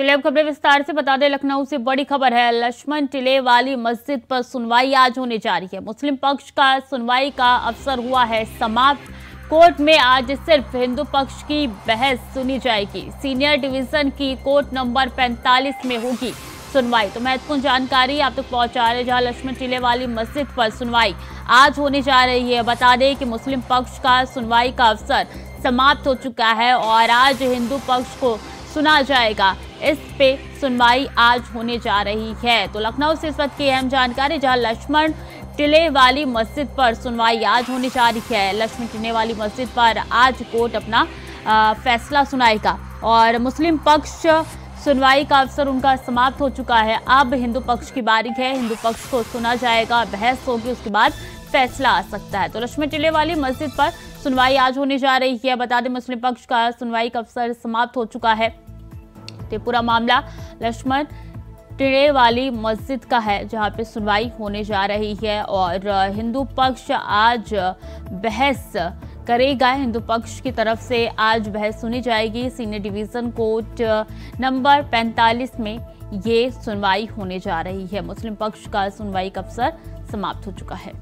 चलिए अब खबरें विस्तार से बता दें, लखनऊ से बड़ी खबर है। लक्ष्मण टिले वाली मस्जिद पर सुनवाई आज होने जा रही है। मुस्लिम पक्ष का सुनवाई का अवसर हुआ है समाप्त। कोर्ट में आज सिर्फ़ हिंदू पक्ष की बहस सुनी जाएगी। सीनियर डिवीज़न की कोर्ट नंबर 45 में होगी सुनवाई। तो महत्वपूर्ण जानकारी आप तक तो पहुँचा रहे जहाँ लक्ष्मण टिले वाली मस्जिद पर सुनवाई आज होने जा रही है। बता दें कि मुस्लिम पक्ष का सुनवाई का अवसर समाप्त हो चुका है और आज हिंदू पक्ष को सुना जाएगा। इस पे सुनवाई आज होने जा रही है। तो लखनऊ से इस वक्त की अहम जानकारी जहाँ लक्ष्मण टिले वाली मस्जिद पर सुनवाई आज होने जा रही है। लक्ष्मण टिले वाली मस्जिद पर आज कोर्ट अपना आ, फैसला सुनाएगा और मुस्लिम पक्ष सुनवाई का अवसर उनका समाप्त हो चुका है। अब हिंदू पक्ष की बारी है। हिंदू पक्ष को सुना जाएगा बहस होगी उसके बाद फैसला आ सकता है। तो लक्ष्मण टिले वाली मस्जिद पर सुनवाई आज होने जा रही है। बता दें मुस्लिम पक्ष का सुनवाई का अवसर समाप्त हो चुका है। तो पूरा मामला लक्ष्मण टिड़े वाली मस्जिद का है, जहाँ पे सुनवाई होने जा रही है और हिंदू पक्ष आज बहस करेगा। हिंदू पक्ष की तरफ़ से आज बहस सुनी जाएगी। सीनियर डिवीज़न कोर्ट नंबर 45 में ये सुनवाई होने जा रही है। मुस्लिम पक्ष का सुनवाई का अवसर समाप्त हो चुका है।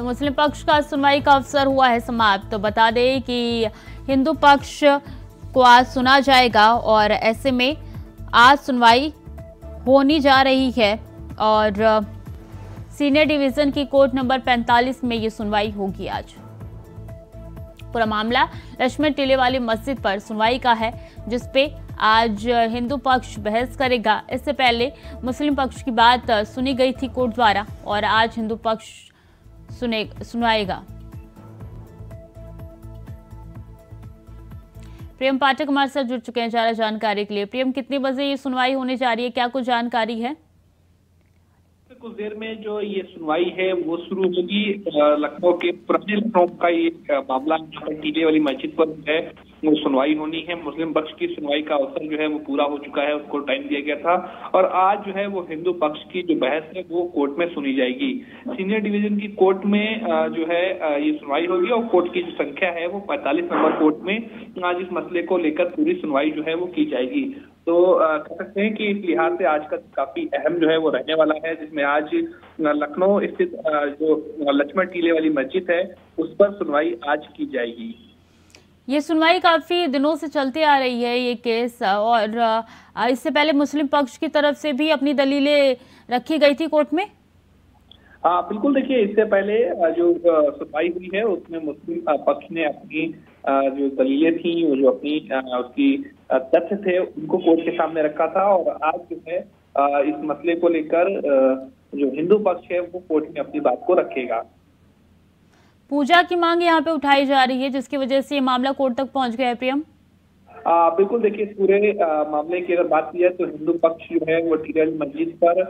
तो मुस्लिम पक्ष का सुनवाई का अवसर हुआ है समाप्त। तो बता दें कि हिंदू पक्ष को आज सुना जाएगा और ऐसे में आज सुनवाई होनी जा रही है और सीनियर डिवीज़न की कोर्ट नंबर 45 में ये सुनवाई होगी आज। पूरा मामला लक्ष्मण टीले वाली मस्जिद पर सुनवाई का है जिसपे आज हिंदू पक्ष बहस करेगा। इससे पहले मुस्लिम पक्ष की बात सुनी गई थी कोर्ट द्वारा और आज हिंदू पक्ष सुने, सुनाएगा। प्रियम पाठक हमारे साथ जुड़ चुके हैं, ज़्यादा जानकारी के लिए। प्रियम कितने बजे ये सुनवाई होने जा रही है? क्या कुछ जानकारी है? कुछ देर में जो ये सुनवाई है, वो शुरू होगी लखनऊ के पुराने लखनऊ का ये मामला टीले वाली मस्जिद पर है, वो सुनवाई होनी है। मुस्लिम पक्ष की सुनवाई का अवसर जो है, वो पूरा हो चुका है, उसको टाइम दिया गया था। और आज जो है, वो हिंदू पक्ष की जो बहस है, वो कोर्ट में सुनी जाएगी। सीनियर डिवीज़न की कोर्ट में जो है ये सुनवाई होगी और कोर्ट की जो संख्या है, वो पैंतालीस नंबर कोर्ट में आज इस मसले को लेकर पूरी सुनवाई जो है, वो की जाएगी। तो कह सकते हैं कि इस लिहाज से आज का काफ़ी अहम जो है वो रहने वाला है जिसमें आज लखनऊ स्थित जो लक्ष्मण टीले वाली मस्जिद है उस पर सुनवाई आज की जाएगी। ये सुनवाई काफ़ी दिनों से चलती आ रही है ये केस और इससे पहले मुस्लिम पक्ष की तरफ़ से भी अपनी दलीलें रखी गई थी कोर्ट में? हाँ बिल्कुल देखिए इससे पहले जो सुनवाई हुई है उसमें मुस्लिम पक्ष ने अपनी जो दलीलें थी, वो जो अपनी उसकी तथ्य थे, उनको कोर्ट के सामने रखा था और आज जो है इस मसले को लेकर जो हिंदू पक्ष है, वो कोर्ट में अपनी बात को रखेगा। पूजा की मांग यहाँ पे उठाई जा रही है, जिसकी वजह से ये मामला कोर्ट तक पहुँच गया है, प्रियम। आ, बिल्कुल देखिए इस पूरे मामले की अगर बात की जाए तो हिंदू पक्ष जो है वो टीरल मस्जिद पर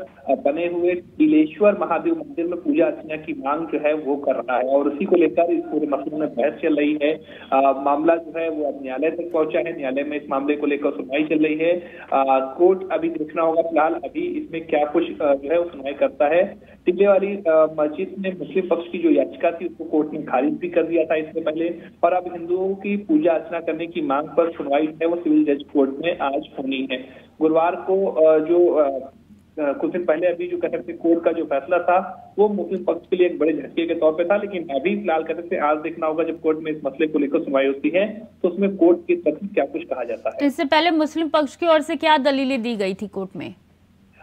बने हुए टीलेश्वर महादेव मंदिर में पूजा अर्चना की मांग जो है वो कर रहा है। और उसी को लेकर इस पूरे मसले में बहस चल रही है। आ, मामला जो है वो अब न्यायालय तक पहुँचा है। न्यायालय में इस मामले को लेकर सुनवाई चल रही है। कोर्ट अभी देखना होगा फ़िलहाल अभी इसमें क्या कुछ जो है वो सुनवाई करता है। टिल्ले वाली मस्जिद ने मुस्लिम पक्ष की जो याचिका थी, उसको कोर्ट ने खारिज भी कर दिया था इससे पहले। और अब हिंदुओं की पूजा अर्चना करने की मांग पर सुनवाई है, वो सिविल जज कोर्ट में आज होनी है। गुरुवार को जो कुछ दिन पहले अभी जो कह सकते कोर्ट का जो फैसला था, वो मुस्लिम पक्ष के लिए एक बड़े झटके के तौर पे था, लेकिन अभी फ़िलहाल कह सकते आज देखना होगा जब कोर्ट में इस मसले को लेकर सुनवाई होती है तो उसमें कोर्ट की तरफ़ क्या कुछ कहा जाता है। इससे पहले मुस्लिम पक्ष की ओर से क्या दलीलें दी गई थी कोर्ट में?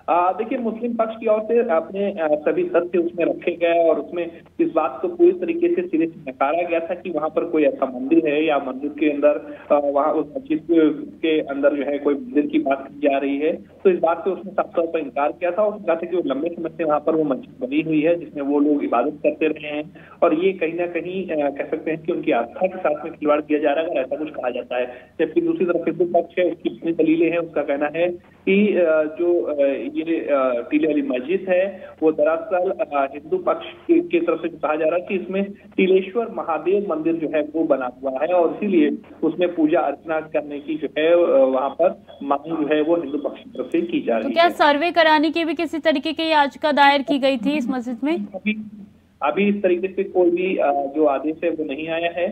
देखिए, मुस्लिम पक्ष की ओर से अपने सभी तथ्य उसमें रखे गए और उसमें इस बात को पूरी तरीके से सिरे से नकारा गया था कि वहाँ पर कोई ऐसा मंदिर है या मंदिर के अंदर वहाँ उस मस्जिद के अंदर जो है कोई मंदिर की बात की जा रही है। तो इस बात से उसने साफ़ तौर पर इनकार किया था और कहा था कि वो लंबे समय से वहाँ पर वो मस्जिद बनी हुई है, जिसमें वो लोग इबादत करते रहे हैं। और ये कहीं ना कहीं कह सकते हैं कि उनकी आस्था के साथ में खिलवाड़ किया जा रहा है, अगर ऐसा कुछ कहा जाता है। जबकि दूसरी तरफ़ हिंदू पक्ष है, उसकी अपनी दलीलें हैं, उसका कहना है कि जो ये टीले वाली मस्जिद है। वो दरअसल हिंदू पक्ष की तरफ़ से कहा जा रहा है कि इसमें टीलेश्वर महादेव मंदिर जो है वो बना हुआ है और इसीलिए उसमें पूजा अर्चना करने की जो है वहाँ पर मांग जो है वो हिंदू पक्ष की तरफ़ से की जा रही तो क्या सर्वे कराने की भी किसी तरीके की याचिका दायर की गई थी इस मस्जिद में? अभी इस तरीके से कोई भी जो आदेश है वो नहीं आया है।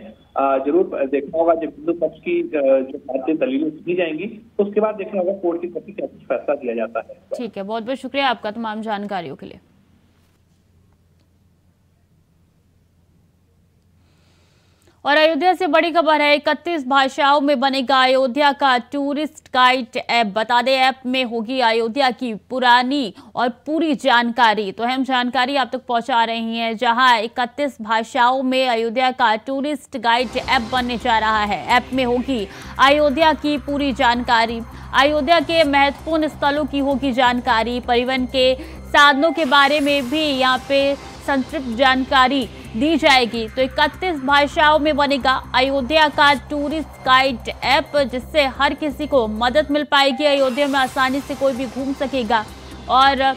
ज़रूर देखना होगा, जब हिंदू पक्ष की जो बातें दलीलें सुनी जाएँगी तो उसके बाद देखना होगा कोर्ट की तरफ़ क्या कुछ फैसला दिया जाता है। ठीक है बहुत बहुत शुक्रिया आपका तमाम जानकारियों के लिए। और अयोध्या से बड़ी खबर है, इकतीस भाषाओं में बनेगा अयोध्या का टूरिस्ट गाइड ऐप बता दें ऐप में होगी अयोध्या की पुरानी और पूरी जानकारी। तो अहम जानकारी आप तक तो पहुँचा रही हैं, जहाँ इकतीस भाषाओं में अयोध्या का टूरिस्ट गाइड ऐप बनने जा रहा है। ऐप में होगी अयोध्या की पूरी जानकारी। अयोध्या के महत्वपूर्ण स्थलों की होगी जानकारी। परिवहन के साधनों के बारे में भी यहाँ पे संक्षिप्त जानकारी। दी जाएगी। तो इकतीस भाषाओं में बनेगा अयोध्या का टूरिस्ट गाइड ऐप जिससे हर किसी को मदद मिल पाएगी। अयोध्या में आसानी से कोई भी घूम सकेगा। और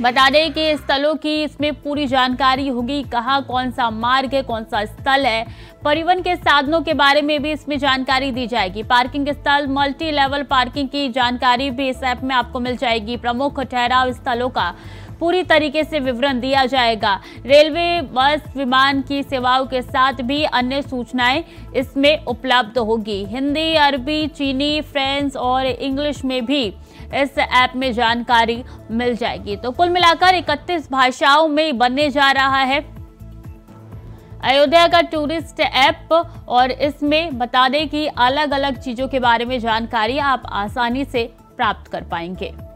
बता दें कि स्थलों की इसमें पूरी जानकारी होगी, कहाँ कौन सा मार्ग है, कौन सा स्थल है। परिवहन के साधनों के बारे में भी इसमें जानकारी दी जाएगी। पार्किंग स्थल मल्टी लेवल पार्किंग की जानकारी भी इस ऐप में आपको मिल जाएगी। प्रमुख ठहराव स्थलों का पूरी तरीके से विवरण दिया जाएगा। रेलवे बस विमान की सेवाओं के साथ भी अन्य सूचनाएँ इसमें उपलब्ध होगी। हिंदी, अरबी, चीनी, फ्रेंच और इंग्लिश में भी इस ऐप में जानकारी मिल जाएगी। तो कुल मिलाकर 31 भाषाओं में बनने जा रहा है। अयोध्या का टूरिस्ट ऐप और इसमें बता दें कि अलग अलग चीज़ों के बारे में जानकारी आप आसानी से प्राप्त कर पाएँगे।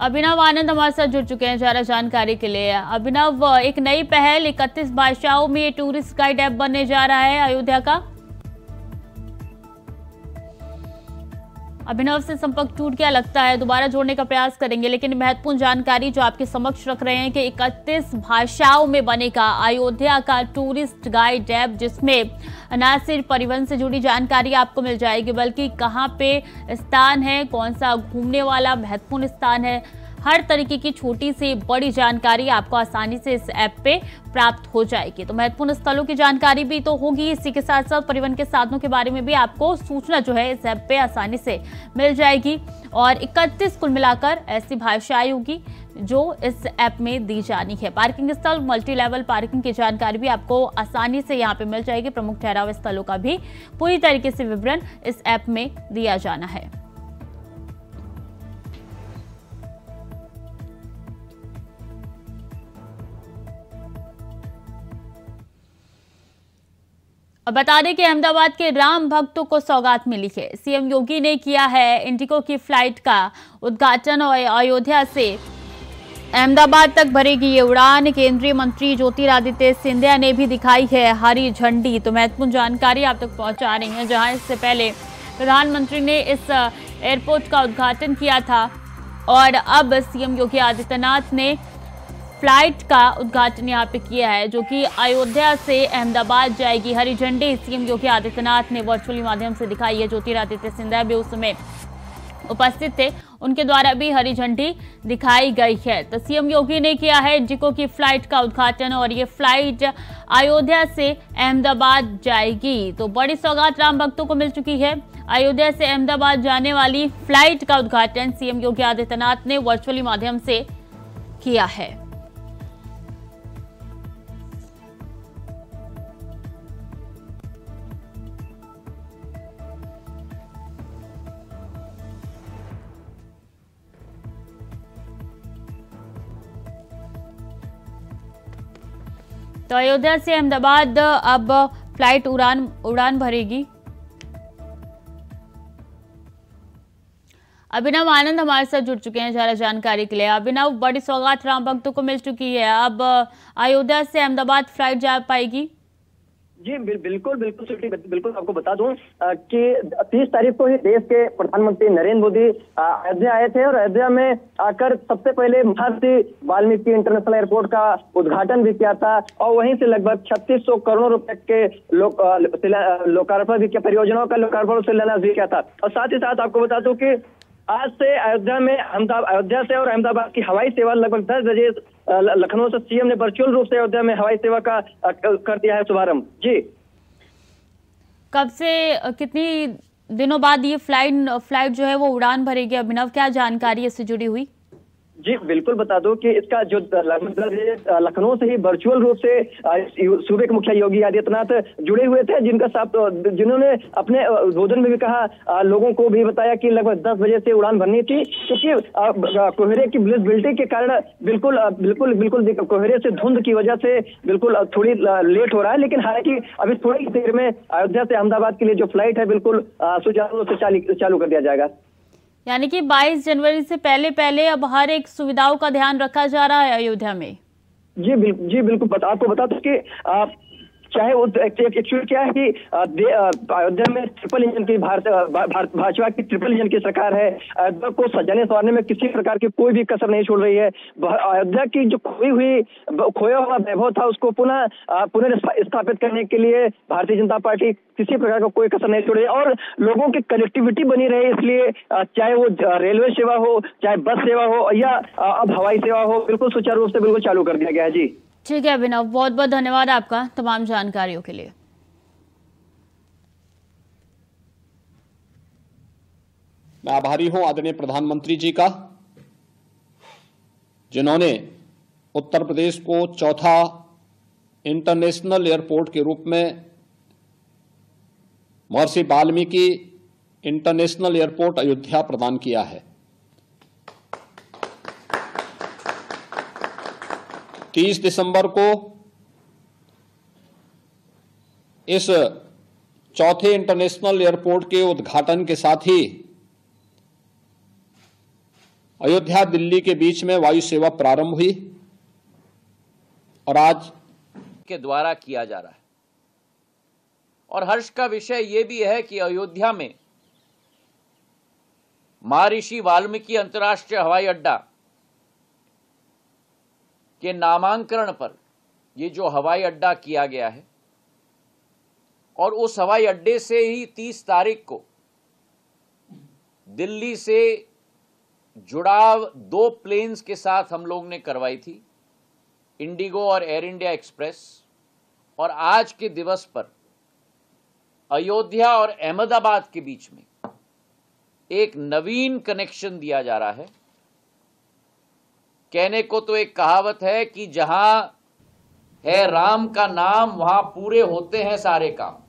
अभिनव आनंद हमारे साथ जुड़ चुके हैं ज़्यादा जानकारी के लिए। अभिनव, एक नई पहल, इकतीस भाषाओं में टूरिस्ट गाइड ऐप बनने जा रहा है अयोध्या का। अभिनव से संपर्क टूट गया, लगता है दोबारा जोड़ने का प्रयास करेंगे, लेकिन महत्वपूर्ण जानकारी जो आपके समक्ष रख रहे हैं कि 31 भाषाओं में बनेगा अयोध्या का टूरिस्ट गाइड ऐप, जिसमें न सिर्फ़ परिवहन से जुड़ी जानकारी आपको मिल जाएगी, बल्कि कहाँ पे स्थान है, कौन सा घूमने वाला महत्वपूर्ण स्थान है हर तरीके की छोटी से बड़ी जानकारी आपको आसानी से इस ऐप पे प्राप्त हो जाएगी। तो महत्वपूर्ण स्थलों की जानकारी भी तो होगी, इसी के साथ साथ परिवहन के साधनों के बारे में भी आपको सूचना जो है इस ऐप पे आसानी से मिल जाएगी। और इकतीस कुल मिलाकर ऐसी भाषाएँ होगी जो इस ऐप में दी जानी है। पार्किंग स्थल मल्टी लेवल पार्किंग की जानकारी भी आपको आसानी से यहाँ पे मिल जाएगी। प्रमुख ठहराव स्थलों का भी पूरी तरीके से विवरण इस ऐप में दिया जाना है। और बता दें कि अहमदाबाद के राम भक्तों को सौगात मिली है। सीएम योगी ने किया है इंडिगो की फ़्लाइट का उद्घाटन और अयोध्या से अहमदाबाद तक भरेगी ये उड़ान। केंद्रीय मंत्री ज्योतिरादित्य सिंधिया ने भी दिखाई है हरी झंडी। तो महत्वपूर्ण जानकारी आप तक तो पहुँचा रही है, जहाँ इससे पहले प्रधानमंत्री ने इस, एयरपोर्ट का उद्घाटन किया था। और अब सीएम योगी आदित्यनाथ ने फ़्लाइट का उद्घाटन यहाँ पे किया है, जो कि अयोध्या से अहमदाबाद जाएगी। हरी झंडी सीएम योगी आदित्यनाथ ने वर्चुअली माध्यम से दिखाई है, ज्योतिरादित्य सिंधिया भी उस समय उपस्थित थे। उनके द्वारा भी हरी झंडी दिखाई गई है। तो सीएम योगी ने किया है जिको की फ़्लाइट का उद्घाटन और ये फ़्लाइट अयोध्या से अहमदाबाद जाएगी। तो बड़ी सौगात राम भक्तों को मिल चुकी है। अयोध्या से अहमदाबाद जाने वाली फ़्लाइट का उद्घाटन सीएम योगी आदित्यनाथ ने वर्चुअली माध्यम से किया है। तो अयोध्या से अहमदाबाद, अब फ़्लाइट उड़ान उड़ान भरेगी। अभिनव आनंद हमारे साथ जुड़ चुके हैं, जरा जानकारी के लिए। अभिनव, बड़ी सौगात राम भक्तों को मिल चुकी है। अब अयोध्या से अहमदाबाद फ़्लाइट जा पाएगी। जी बिल, बिल्कुल बिल्कुल बिल्कुल आपको बता दूँ कि 30 तारीख को ही देश के प्रधानमंत्री नरेंद्र मोदी अयोध्या आए थे और अयोध्या में आकर सबसे पहले महर्षि वाल्मीकि इंटरनेशनल एयरपोर्ट का उद्घाटन भी किया था और वहीं से लगभग 3600 करोड़ रुपए के लोकार्पण भी किया परियोजनाओं का लोकार्पण शिलान्यास भी किया था। और साथ ही साथ आपको बता दूँ कि आज से अयोध्या में अयोध्या से और अहमदाबाद की हवाई सेवा लगभग दस बजे लखनऊ से सीएम ने वर्चुअल रूप से अयोध्या में हवाई सेवा का कर दिया है शुभारंभ। जी। कब से कितनी दिनों बाद ये फ़्लाइट फ़्लाइट जो है वो उड़ान भरेगी अभिनव? क्या जानकारी इससे जुड़ी हुई? जी, बिल्कुल बता दो कि इसका जो लखनऊ से ही वर्चुअल रूप से सूबे के मुखिया योगी आदित्यनाथ जुड़े हुए थे, जिनका साथ जिन्होंने अपने उद्बोधन में भी कहा लोगों को भी बताया कि लगभग दस बजे से उड़ान भरनी थी, क्योंकि कोहरे की विजिबिलिटी के कारण बिल्कुल बिल्कुल बिल्कुल कोहरे से धुंध की वजह से बिल्कुल थोड़ी लेट हो रहा है, लेकिन हालाँकि अभी थोड़ी देर में अयोध्या से अहमदाबाद के लिए जो फ़्लाइट है, बिल्कुल सुचारू रूप से चालू कर दिया जाएगा। यानी कि 22 जनवरी से पहले पहले अब हर एक सुविधाओं का ध्यान रखा जा रहा है अयोध्या में। जी बिल्कुल जी बिल्कुल आपको बता दो कि चाहे वो एक्चुअली क्या है कि अयोध्या में ट्रिपल इंजन की भारत भाजपा की ट्रिपल इंजन की सरकार है। अयोध्या को सजाने संवारने में किसी प्रकार की कोई भी कसर नहीं छोड़ रही है। अयोध्या की जो खोई हुई खोया हुआ वैभव था उसको पुनः पुनः स्थापित करने के लिए भारतीय जनता पार्टी किसी प्रकार का कोई कसर नहीं छोड़ रही और लोगों की कनेक्टिविटी बनी रहे इसलिए चाहे वो रेलवे सेवा हो, चाहे बस सेवा हो या अब हवाई सेवा हो, बिल्कुल सुचारू रूप से बिल्कुल चालू कर दिया गया है। जी। ठीक है, अभिनव बहुत बहुत धन्यवाद आपका तमाम जानकारियों के लिए। मैं आभारी हूँ आदरणीय प्रधानमंत्री जी का, जिन्होंने उत्तर प्रदेश को चौथा इंटरनेशनल एयरपोर्ट के रूप में महर्षि वाल्मीकि इंटरनेशनल एयरपोर्ट अयोध्या प्रदान किया है। 30 दिसंबर को इस चौथे इंटरनेशनल एयरपोर्ट के उद्घाटन के साथ ही अयोध्या दिल्ली के बीच में वायु सेवा प्रारंभ हुई और आज के द्वारा किया जा रहा है। और हर्ष का विषय यह भी है कि अयोध्या में महर्षि वाल्मीकि अंतर्राष्ट्रीय हवाई अड्डा के नामांकन पर ये जो हवाई अड्डा किया गया है, और उस हवाई अड्डे से ही 30 तारीख को दिल्ली से जुड़ाव दो प्लेन्स के साथ हम लोग ने करवाई थी इंडिगो और एयर इंडिया एक्सप्रेस और आज के दिवस पर अयोध्या और अहमदाबाद के बीच में एक नवीन कनेक्शन दिया जा रहा है। कहने को तो एक कहावत है कि जहाँ है राम का नाम, वहाँ पूरे होते हैं सारे काम।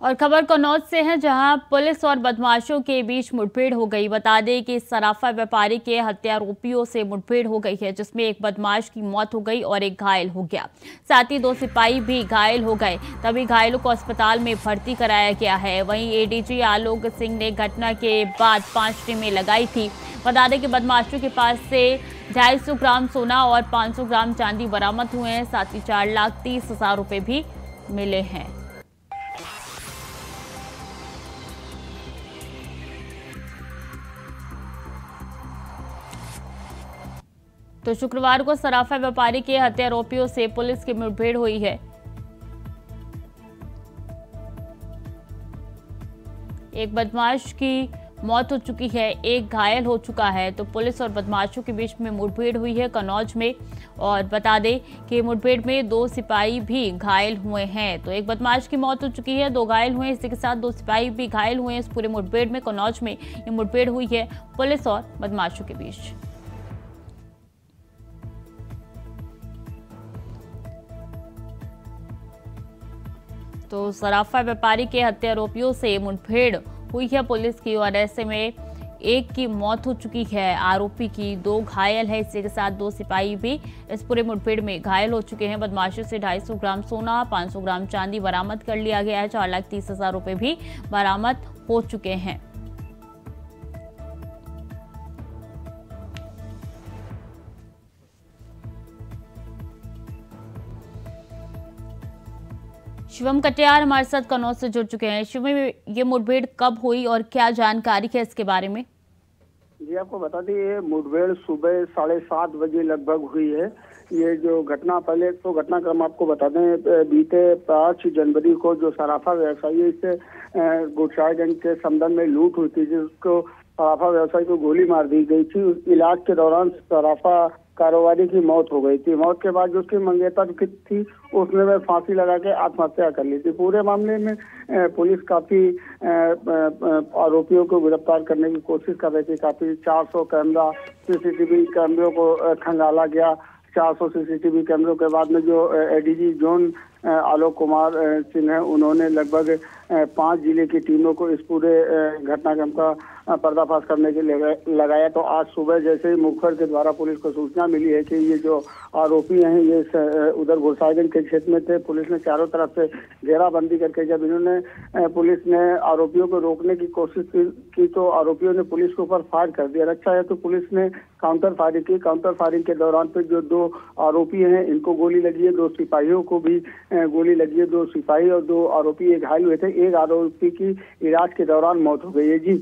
और खबर कन्नौज से है, जहाँ पुलिस और बदमाशों के बीच मुठभेड़ हो गई। बता दें कि सराफा व्यापारी के हत्यारोपियों से मुठभेड़ हो गई है, जिसमें एक बदमाश की मौत हो गई और एक घायल हो गया। साथ ही दो सिपाही भी घायल हो गए। तभी घायलों को अस्पताल में भर्ती कराया गया है। वहीं एडीजी आलोक सिंह ने घटना के बाद पाँच टीमें लगाई थी। बता दें कि बदमाशों के पास से ढाई ग्राम सोना और पाँच ग्राम चांदी बरामद हुए हैं। साथ ही चार लाख तीस हज़ार रुपये भी मिले हैं। तो शुक्रवार को सराफा व्यापारी के हत्या हत्यारोपियों से पुलिस की मुठभेड़ हुई है। एक बदमाश की मौत हो चुकी है, एक घायल हो चुका है तो पुलिस और बदमाशों के बीच में मुठभेड़ हुई है कन्नौज में। और बता दें कि मुठभेड़ में दो सिपाही भी घायल हुए हैं तो एक बदमाश की मौत हो चुकी है, दो घायल हुए इसी के साथ दो सिपाही भी घायल हुए हैं इस पूरे मुठभेड़ में, कन्नौज में ये मुठभेड़ हुई है पुलिस और बदमाशों के बीच। तो सराफा व्यापारी के हत्यारोपियों से मुठभेड़ हुई है पुलिस की और ऐसे में एक की मौत हो चुकी है। आरोपी की दो घायल है इसी के साथ दो सिपाही भी इस पूरे मुठभेड़ में घायल हो चुके हैं। बदमाशों से 250 ग्राम सोना 500 ग्राम चांदी बरामद कर लिया गया है। चार लाख तीस हज़ार रुपये भी बरामद हो चुके हैं। शिवम कटियार हमारे साथ कन्नौज से जुड़ चुके हैं। शिवम, ये मुठभेड़ कब हुई और क्या जानकारी है इसके बारे में? जी, आपको बता दें, ये मुठभेड़ सुबह साढ़े सात बजे लगभग हुई है। ये जो घटना, पहले तो घटनाक्रम आपको बता दें बीते पाँच जनवरी को जो सराफा व्यवसायी से गुटसाईगंज के संबंध में लूट हुई थी, जिसको सराफा व्यवसायी को गोली मार दी गई थी। इलाज के दौरान सराफा कारोबारी की मौत हो गई थी। मौत के बाद जो उसकी मंगेता थी, उसने वह फांसी लगा के आत्महत्या कर ली थी। पूरे मामले में पुलिस काफ़ी आरोपियों को गिरफ़्तार करने की कोशिश कर रही थी। काफ़ी 400 कैमरा, सीसीटीवी कैमरों को खंगाला गया। 400 सीसीटीवी कैमरों के बाद में जो एडीजी जोन आलोक कुमार सिंह है उन्होंने लगभग पाँच ज़िले की टीमों को इस पूरे घटनाक्रम का पर्दाफाश करने के लिए लगाया। तो आज सुबह जैसे ही मुखर के द्वारा पुलिस को सूचना मिली है कि ये जो आरोपी हैं ये उधर घुड़सागंज के क्षेत्र में थे। पुलिस ने चारों तरफ़ से घेराबंदी करके जब इन्होंने पुलिस ने आरोपियों को रोकने की कोशिश की, तो आरोपियों ने पुलिस के ऊपर फायर कर दिया। रक्षा है तो पुलिस ने काउंटर फायरिंग की। काउंटर फायरिंग के दौरान पे जो दो आरोपी हैं इनको गोली लगी है। दो सिपाहियों को भी गोली लगी है दो सिपाही और दो आरोपी एक घायल हुए थे। एक आरोपी की इलाज के दौरान मौत हो गई है। जी।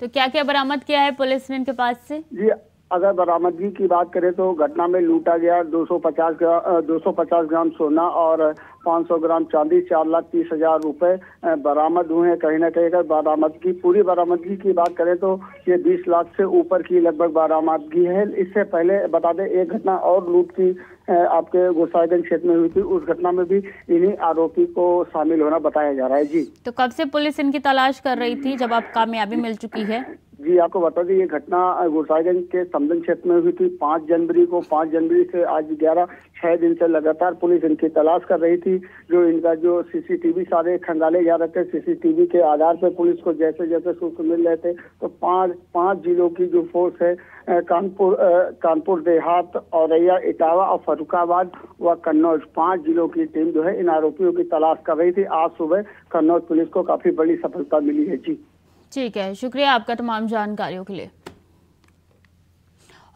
तो क्या क्या बरामद किया है पुलिस ने इनके पास से? जी अगर बरामदगी की बात करें तो घटना में लूटा गया 250 ग्राम 250 ग्राम सोना और 500 ग्राम चांदी, चार लाख तीस हज़ार रुपए बरामद हुए हैं। कहीं ना कहीं अगर बरामदगी, पूरी बरामदगी की बात करें तो ये 20 लाख से ऊपर की लगभग बरामदगी है। इससे पहले बता दें, एक घटना और लूट की आपके गोसाईगंज क्षेत्र में हुई थी। उस घटना में भी इन्हीं आरोपी को शामिल होना बताया जा रहा है। जी। तो कब से पुलिस इनकी तलाश कर रही थी जब आप कामयाबी मिल चुकी है? जी, आपको बता दें, ये घटना गोसाईगंज के समदन क्षेत्र में हुई थी। पाँच जनवरी को, पाँच जनवरी से आज ग्यारह, छह दिन से लगातार पुलिस इनकी तलाश कर रही थी। जो इनका जो सीसीटीवी सारे खंगाले जा रहे थे, सीसीटीवी के आधार पर पुलिस को जैसे जैसे सूत्र मिल रहे थे तो पाँच पाँच जिलों की जो फोर्स है कानपुर कानपुर, देहात, औरैया, इटावा और फरुखाबाद व कन्नौज, पाँच जिलों की टीम जो है, इन आरोपियों की तलाश कर रही थी। आज सुबह कन्नौज पुलिस को काफ़ी बड़ी सफलता मिली है। जी। ठीक है, शुक्रिया आपका तमाम जानकारियों के लिए।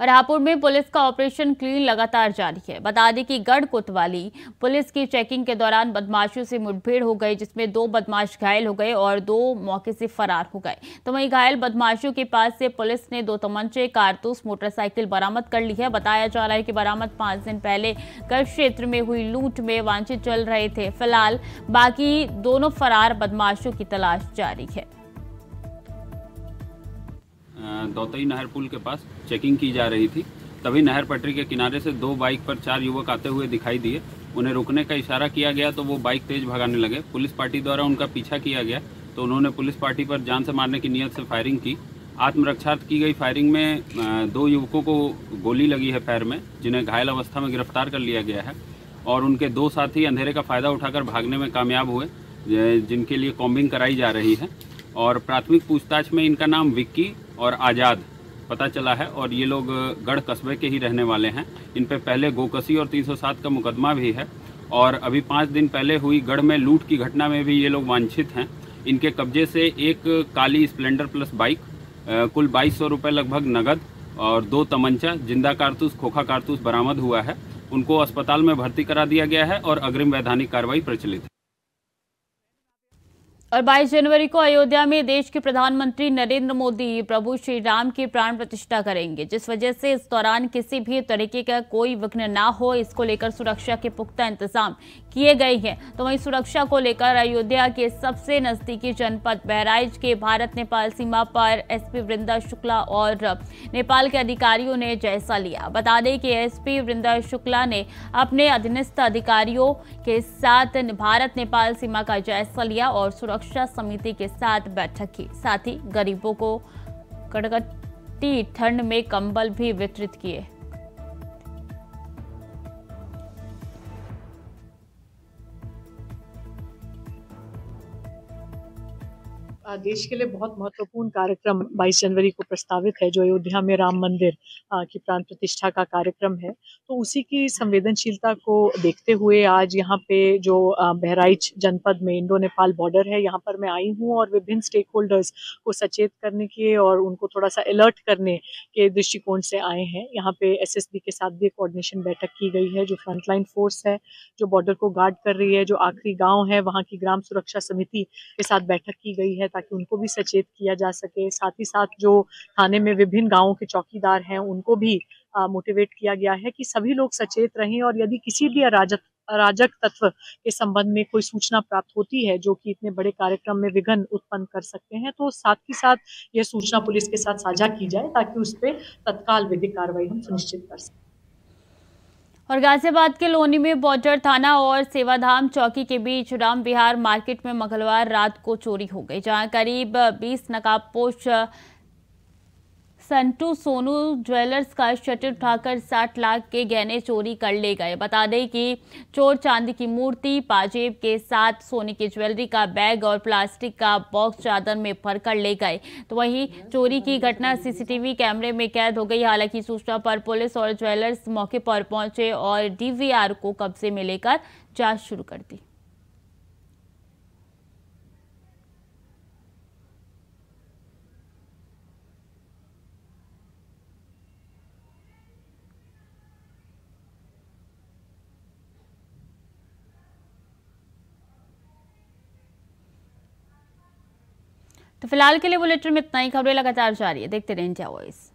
और हापुड़ में पुलिस का ऑपरेशन क्लीन लगातार जारी है। बता दें कि गढ़ कोतवाली पुलिस की चेकिंग के दौरान बदमाशों से मुठभेड़ हो गई, जिसमें दो बदमाश घायल हो गए और दो मौके से फरार हो गए। तो वहीं घायल बदमाशों के पास से पुलिस ने दो तमंचे, कारतूस, मोटरसाइकिल बरामद कर ली है। बताया जा रहा है कि बरामद पाँच दिन पहले गढ़ क्षेत्र में हुई लूट में वांछित चल रहे थे। फ़िलहाल बाकी दोनों फरार बदमाशों की तलाश जारी है। दौतई नहर पुल के पास चेकिंग की जा रही थी। तभी नहर पटरी के किनारे से दो बाइक पर चार युवक आते हुए दिखाई दिए। उन्हें रुकने का इशारा किया गया तो वो बाइक तेज भगाने लगे। पुलिस पार्टी द्वारा उनका पीछा किया गया तो उन्होंने पुलिस पार्टी पर जान से मारने की नीयत से फायरिंग की। आत्मरक्षार्थ की गई फायरिंग में दो युवकों को गोली लगी है पैर में, जिन्हें घायल अवस्था में गिरफ़्तार कर लिया गया है और उनके दो साथी अंधेरे का फ़ायदा उठाकर भागने में कामयाब हुए जिनके लिए कॉम्बिंग कराई जा रही है। और प्राथमिक पूछताछ में इनका नाम विक्की और आज़ाद पता चला है और ये लोग गढ़ कस्बे के ही रहने वाले हैं। इन पर पहले गोकसी और 307 का मुकदमा भी है और अभी पाँच दिन पहले हुई गढ़ में लूट की घटना में भी ये लोग वांछित हैं। इनके कब्जे से एक काली स्प्लेंडर प्लस बाइक कुल बाईस सौ रुपये लगभग नगद और दो तमंचा, ज़िंदा कारतूस, खोखा कारतूस बरामद हुआ है। उनको अस्पताल में भर्ती करा दिया गया है और अग्रिम वैधानिक कार्रवाई प्रचलित है। और 22 जनवरी को अयोध्या में देश के प्रधानमंत्री नरेंद्र मोदी प्रभु श्री राम की प्राण प्रतिष्ठा करेंगे, जिस वजह से इस दौरान किसी भी तरीके का कोई विघ्न ना हो। इसको लेकर सुरक्षा के पुख्ता इंतज़ाम किए गए हैं। तो वहीं सुरक्षा को लेकर अयोध्या के सबसे नजदीकी जनपद बहराइच के भारत नेपाल सीमा पर एसपी वृंदा शुक्ला और नेपाल के अधिकारियों ने जायजा लिया। बता दें कि एसपी वृंदा शुक्ला ने अपने अधीनस्थ अधिकारियों के साथ भारत नेपाल सीमा का जायजा लिया और समिति के साथ बैठक की। साथ ही गरीबों को कड़कटी ठंड में कंबल भी वितरित किए। देश के लिए बहुत महत्वपूर्ण कार्यक्रम 22 जनवरी को प्रस्तावित है, जो अयोध्या में राम मंदिर की प्राण प्रतिष्ठा का कार्यक्रम है। तो उसी की संवेदनशीलता को देखते हुए आज यहाँ पे जो बहराइच जनपद में इंडो नेपाल बॉर्डर है, यहाँ पर मैं आई हूँ और विभिन्न स्टेक होल्डर्स को सचेत करने के और उनको थोड़ा सा अलर्ट करने के दृष्टिकोण से आए हैं। यहाँ पे एसएसबी के साथ भी कोऑर्डिनेशन बैठक की गई है, जो फ्रंटलाइन फोर्स है, जो बॉर्डर को गार्ड कर रही है, जो आखिरी गाँव है, वहाँ की ग्राम सुरक्षा समिति के साथ बैठक की गई है ताकि उनको भी सचेत किया जा सके। साथ ही साथ जो थाने में विभिन्न गाँवों के चौकीदार हैं, उनको भी मोटिवेट किया गया है कि सभी लोग सचेत रहें और यदि किसी भी अराजक अराजक तत्व के संबंध में कोई सूचना प्राप्त होती है, जो कि इतने बड़े कार्यक्रम में विघन उत्पन्न कर सकते हैं तो साथ ही साथ यह सूचना पुलिस के साथ साझा की जाए ताकि उस पर तत्काल विधिक कार्रवाई हम सुनिश्चित कर सकें। और गाजियाबाद के लोनी में बॉर्डर थाना और सेवाधाम चौकी के बीच राम विहार मार्केट में मंगलवार रात को चोरी हो गई, जहाँ करीब 20 नकाबपोश संटू सोनू ज्वेलर्स का शटर उठाकर 60 लाख के गहने चोरी कर ले गए। बता दें कि चोर चांदी की मूर्ति, पाजेब के साथ सोने की ज्वेलरी का बैग और प्लास्टिक का बॉक्स चादर में भर कर ले गए। तो वहीं चोरी की घटना सीसीटीवी कैमरे में कैद हो गई। हालाँकि सूचना पर पुलिस और ज्वेलर्स मौके पर पहुँचे और डीवीआर को कब्जे में लेकर जाँच शुरू कर दी। तो फ़िलहाल के लिए बुलेटिन में इतना ही, खबरें लगातार जारी है। देखते रहें इंडिया वॉइस।